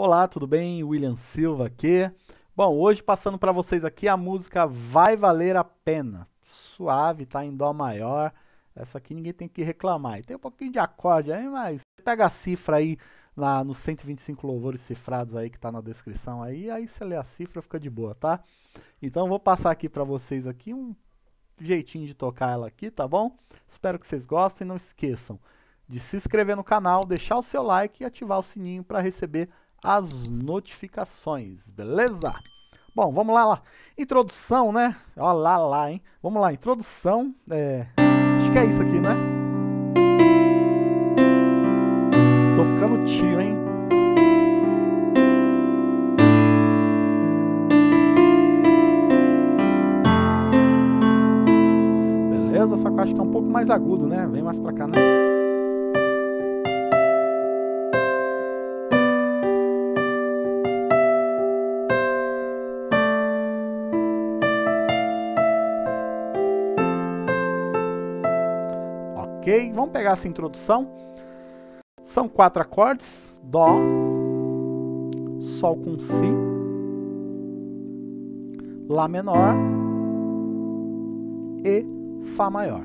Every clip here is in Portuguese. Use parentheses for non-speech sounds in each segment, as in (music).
Olá, tudo bem? William Silva aqui. Bom, hoje passando para vocês aqui a música Vai Valer a Pena. Suave, tá em Dó maior. Essa aqui ninguém tem que reclamar. E tem um pouquinho de acorde aí, mas pega a cifra aí lá nos 125 louvores cifrados aí que tá na descrição aí, aí você lê a cifra fica de boa, tá? Então vou passar aqui para vocês aqui um jeitinho de tocar ela aqui, tá bom? Espero que vocês gostem, não esqueçam de se inscrever no canal, deixar o seu like e ativar o sininho para receber as notificações, beleza? Bom, vamos lá, lá. Introdução, né? Ó lá, lá, hein? Vamos lá, introdução. É... Acho que é isso aqui, né? Tô ficando tio, hein? Beleza? Só que eu acho que é um pouco mais agudo, né? Vem mais pra cá, né? Vamos pegar essa introdução. São quatro acordes: Dó, Sol com Si, Lá menor e Fá maior.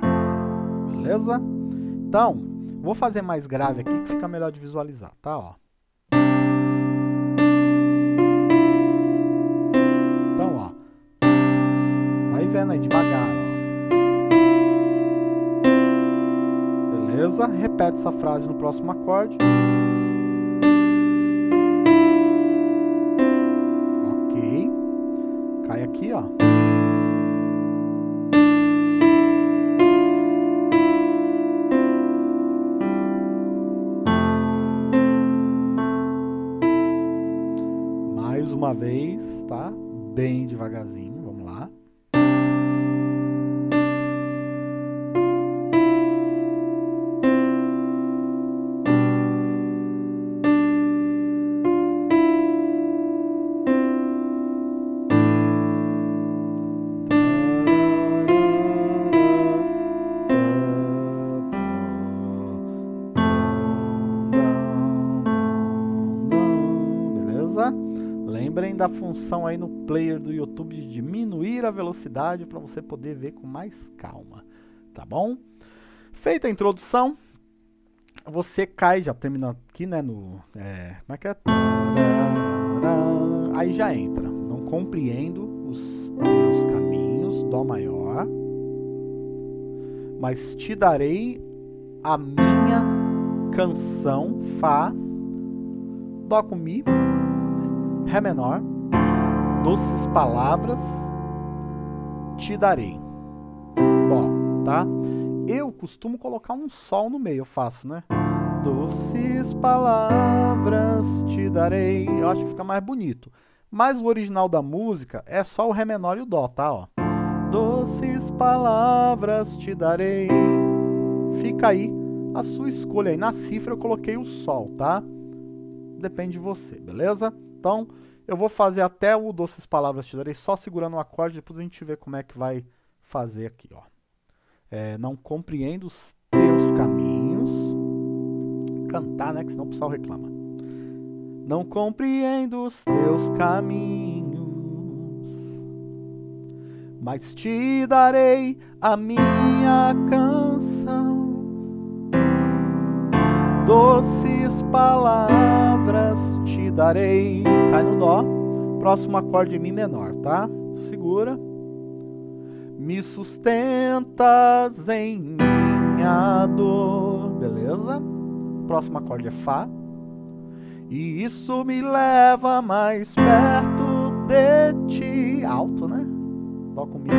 Beleza? Então, vou fazer mais grave aqui que fica melhor de visualizar, tá? Ó. Então, ó. Vai vendo aí devagar, Beleza? Repete essa frase no próximo acorde. Ok. Cai aqui, ó. Mais uma vez, tá? Bem devagarzinho. Da função aí no player do YouTube de diminuir a velocidade para você poder ver com mais calma, tá bom? Feita a introdução, você cai, já termina aqui, né, no... É, como é que é? Aí já entra. Não compreendo os teus caminhos, Dó maior, mas te darei a minha canção, Fá, Dó com Mi, Ré menor, doces palavras te darei. Dó, tá? Eu costumo colocar um sol no meio, eu faço, né? Doces palavras te darei. Eu acho que fica mais bonito. Mas o original da música é só o Ré menor e o Dó, tá? Ó. Doces palavras te darei. Fica aí a sua escolha. Aí na cifra eu coloquei o Sol, tá? Depende de você, beleza? Então, eu vou fazer até o Doces Palavras Te Darei só segurando o acorde, depois a gente vê como é que vai fazer aqui, ó. É, não compreendo os teus caminhos. Cantar, né? Que senão o pessoal reclama. Não compreendo os teus caminhos, mas te darei a minha canção. Doces palavras darei. Cai no Dó. Próximo acorde Mi menor, tá? Segura. Me sustentas em minha dor. Beleza? Próximo acorde é Fá. E isso me leva mais perto de ti. Alto, né? Dó com Mi.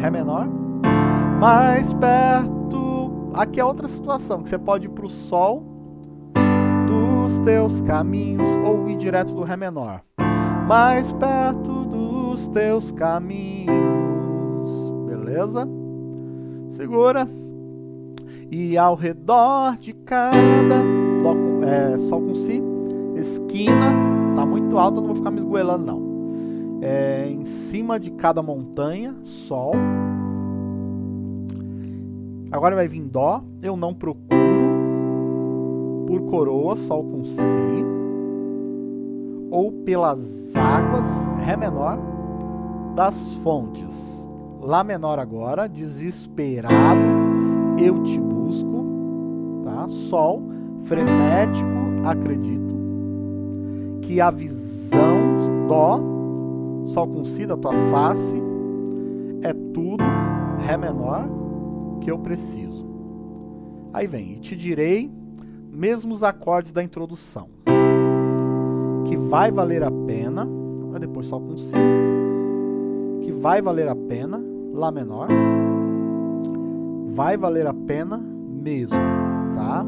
Ré menor. Mais perto aqui é outra situação, que você pode ir o Sol teus caminhos ou ir direto do Ré menor. Mais perto dos teus caminhos. Beleza? Segura. E ao redor de cada dó é, Sol com Si, esquina, tá muito alto, não vou ficar me esgoelando não. É, em cima de cada montanha, Sol Agora vai vir Dó, eu não procuro. Por coroa, Sol com Si. ou pelas águas, Ré menor, das fontes. Lá menor agora, desesperado, eu te busco, tá? Sol, frenético, acredito. Que a visão, Dó, Sol com Si da tua face, é tudo, Ré menor, que eu preciso. Aí vem, e te direi, mesmo os acordes da introdução, que vai valer a pena, depois Sol com Si, que vai valer a pena, Lá menor, vai valer a pena mesmo, tá?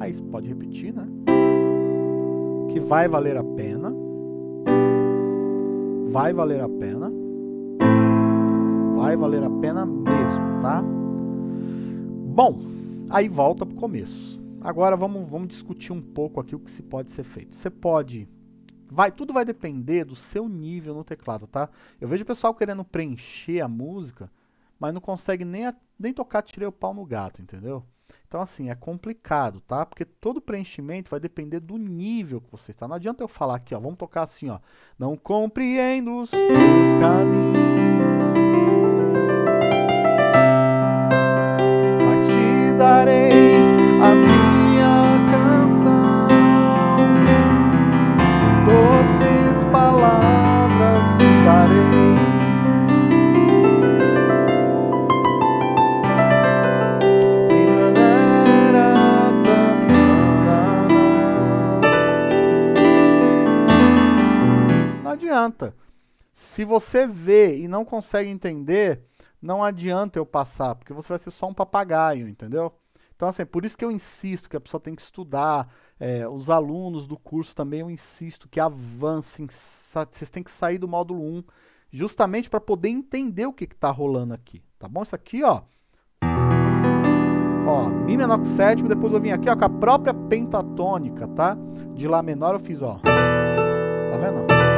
Aí você pode repetir, né? Que vai valer a pena, vai valer a pena, vai valer a pena mesmo, tá? Bom, aí volta para o começo. Agora vamos, vamos discutir um pouco aqui o que se pode ser feito. Você pode Vai, tudo vai depender do seu nível no teclado, tá? Eu vejo o pessoal querendo preencher a música, mas não consegue nem, a, nem tocar tirei o pau no gato, entendeu? Então, assim, é complicado, tá? Porque todo preenchimento vai depender do nível que você está. Não adianta eu falar aqui, ó, vamos tocar assim, ó. Não compreendo os caminhos, Se você vê e não consegue entender, não adianta eu passar, porque você vai ser só um papagaio, entendeu? Então, assim, por isso que eu insisto que a pessoa tem que estudar. É, os alunos do curso também eu insisto que avancem. Vocês têm que sair do módulo 1, justamente para poder entender o que está rolando aqui. Tá bom? Isso aqui, ó. Ó, Mi menor sétimo, depois eu vim aqui ó, com a própria pentatônica, tá? De Lá menor eu fiz, ó. Tá vendo?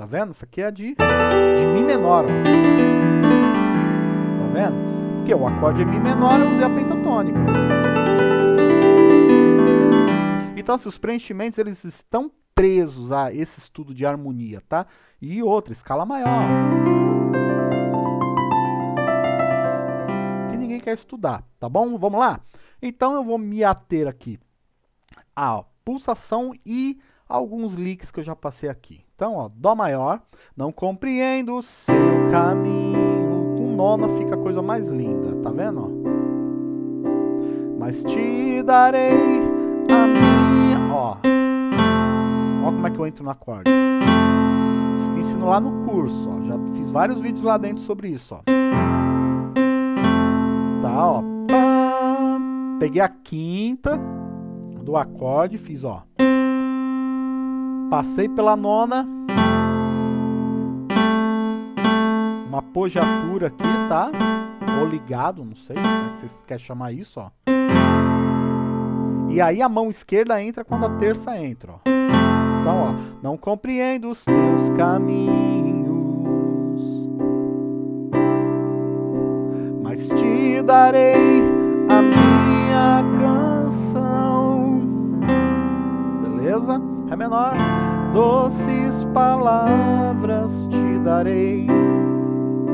Tá vendo? Isso aqui é de, de Mi menor. Ó. Tá vendo? Porque o acorde é Mi menor, eu usei a pentatônica. Então, assim, os preenchimentos eles estão presos a esse estudo de harmonia, tá? E outra, escala maior. Que ninguém quer estudar, tá bom? Vamos lá? Então eu vou me ater aqui à pulsação e alguns leaks que eu já passei aqui. Então, ó, Dó maior, não compreendo o seu caminho. Com nona fica a coisa mais linda, tá vendo? Mas te darei a minha. Ó, ó como é que eu entro no acorde. Isso que eu ensino lá no curso, ó. Já fiz vários vídeos lá dentro sobre isso, ó. Tá, ó. Peguei a quinta do acorde, fiz, ó. Passei pela nona. Uma apogiatura aqui, tá? Ou ligado, não sei como é que vocês querem chamar isso, ó. E aí a mão esquerda entra quando a terça entra, ó. Então, ó. Não compreendo os teus caminhos. Mas te darei a minha canção. Beleza? Ré menor. Doces palavras te darei.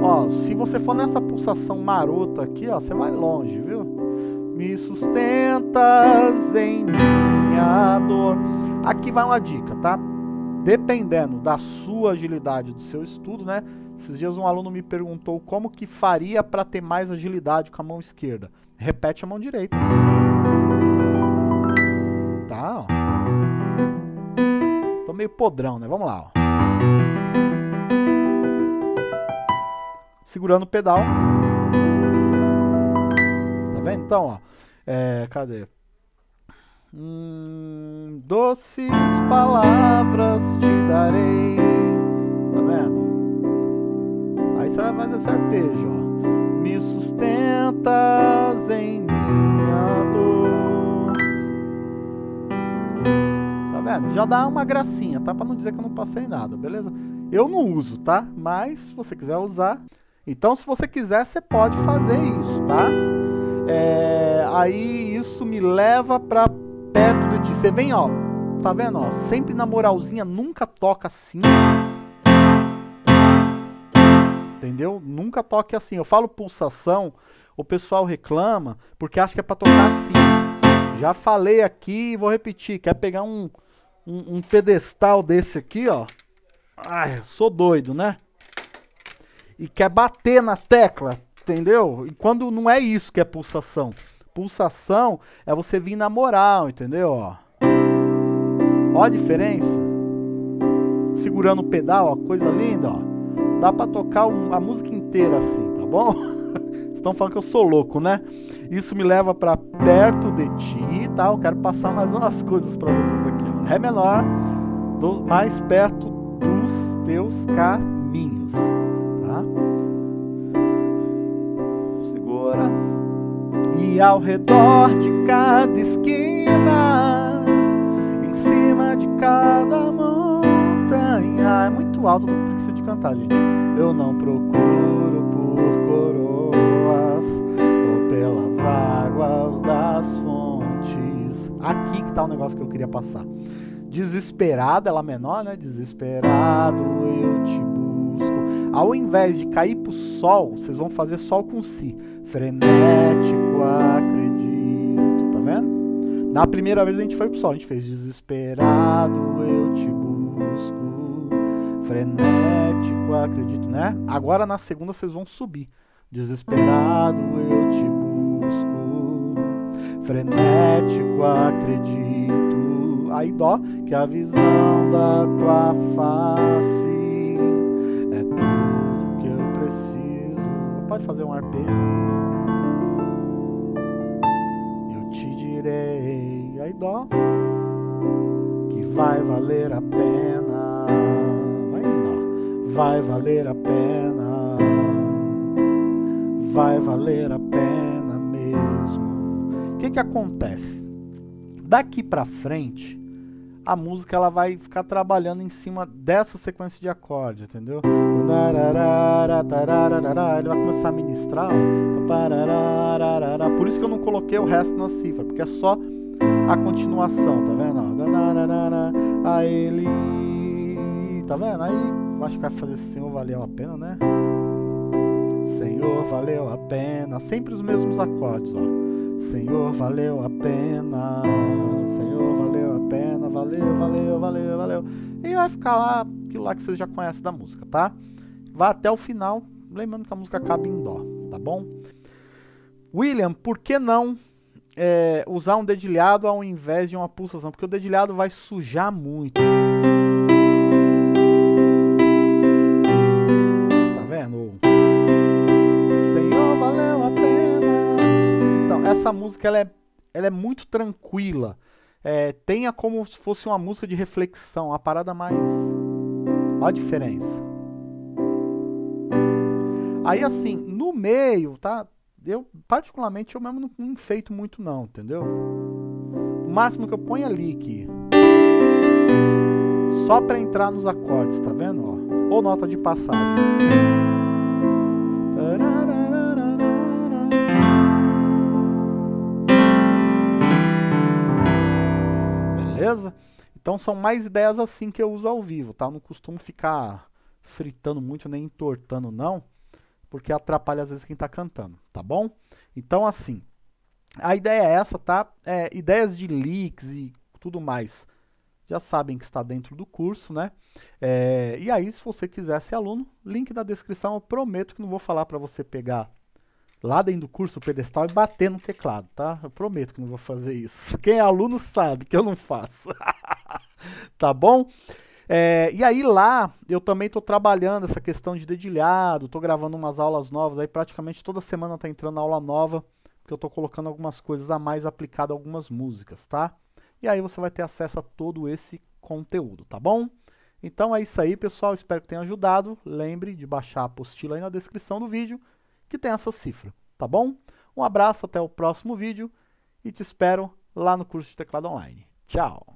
Ó, se você for nessa pulsação marota aqui, ó, você vai longe, viu? Me sustentas em minha dor. Aqui vai uma dica, tá? Dependendo da sua agilidade do seu estudo, né? Esses dias um aluno me perguntou como que faria para ter mais agilidade com a mão esquerda. Repete a mão direita. Tá, ó meio podrão, né? Vamos lá, ó. Segurando o pedal. Tá vendo? Então, ó. É, cadê? Hum, doces palavras te darei. Tá vendo? Aí você vai fazer esse arpejo, ó. Me sustentas Já dá uma gracinha, tá? Para não dizer que eu não passei nada, beleza? Eu não uso, tá? Mas se você quiser usar, então se você quiser, você pode fazer isso, tá? É, aí isso me leva pra perto de ti. Você vem, ó, tá vendo, ó? Sempre na moralzinha, nunca toca assim. Entendeu? Nunca toque assim. Eu falo pulsação, o pessoal reclama porque acha que é pra tocar assim. Já falei aqui vou repetir. Quer pegar um, um, um pedestal desse aqui, ó. Ai, sou doido, né? E quer bater na tecla, entendeu? E quando não é isso que é pulsação. Pulsação é você vir na moral, entendeu? Ó, ó a diferença. Segurando o pedal, ó, coisa linda, ó. Dá pra tocar um, a música inteira assim, tá bom? (laughs) Estão falando que eu sou louco, né? Isso me leva para perto de ti, tá? Eu quero passar mais umas coisas para vocês aqui. Ré menor, do, mais perto dos teus caminhos, tá? Segura. E ao redor de cada esquina, em cima de cada montanha. É muito alto, que preguiça de cantar, gente. Eu não procuro por coroas ou pelas águas das fontes. Aqui que tá o negócio que eu queria passar. Desesperado, ela menor, né? Desesperado eu te busco. Ao invés de cair pro sol, vocês vão fazer sol com si. Frenético, acredito, tá vendo? Na primeira vez a gente foi pro sol, a gente fez desesperado eu te busco. Frenético, acredito, né? Agora na segunda vocês vão subir. Desesperado eu te busco. Frenético, acredito aí dó, que a visão da tua face é tudo que eu preciso. Pode fazer um arpejo. Eu te direi, aí dó, que vai valer a pena. Vai dó, vai valer a pena. Vai valer a pena que que acontece? Daqui para frente, a música ela vai ficar trabalhando em cima dessa sequência de acordes, entendeu? Ele vai começar a ministrar, ó. por isso que eu não coloquei o resto na cifra, porque é só a continuação, tá vendo? A ele, tá vendo? Aí acho que vai fazer Senhor valeu a pena, né? Senhor valeu a pena, sempre os mesmos acordes, ó. Senhor valeu a pena, Senhor valeu a pena, valeu, valeu, valeu, valeu. E vai ficar lá aquilo lá que vocês já conhecem da música, tá? Vá até o final, lembrando que a música acaba em dó, tá bom? William, por que não é, usar um dedilhado ao invés de uma pulsação? Porque o dedilhado vai sujar muito. Essa música ela é, ela é muito tranquila é, tenha como se fosse uma música de reflexão, uma parada mais. Olha a diferença. Aí assim, no meio, tá? Eu, particularmente, eu mesmo não, enfeito muito não, entendeu? O máximo que eu ponho ali aqui. Só para entrar nos acordes, tá vendo? Ó, ou nota de passagem. Beleza? Então são mais ideias assim que eu uso ao vivo, tá? Eu não costumo ficar fritando muito nem entortando não, porque atrapalha às vezes quem está cantando, tá bom? Então assim, a ideia é essa, tá? É, ideias de leaks e tudo mais, já sabem que está dentro do curso, né? É, e aí, se você quiser ser aluno, link na descrição, eu prometo que não vou falar para você pegar lá dentro do curso pedestal e bater no teclado, tá? Eu prometo que não vou fazer isso. (laughs) Quem é aluno sabe que eu não faço. (laughs) tá bom? É, e aí lá eu também estou trabalhando essa questão de dedilhado, estou gravando umas aulas novas, aí praticamente toda semana está entrando aula nova, porque eu estou colocando algumas coisas a mais aplicadas a algumas músicas, tá? E aí você vai ter acesso a todo esse conteúdo, tá bom? Então é isso aí, pessoal. Espero que tenha ajudado. Lembre de baixar a apostila aí na descrição do vídeo que tem essa cifra, tá bom? Um abraço, até o próximo vídeo e te espero lá no curso de teclado online. Tchau!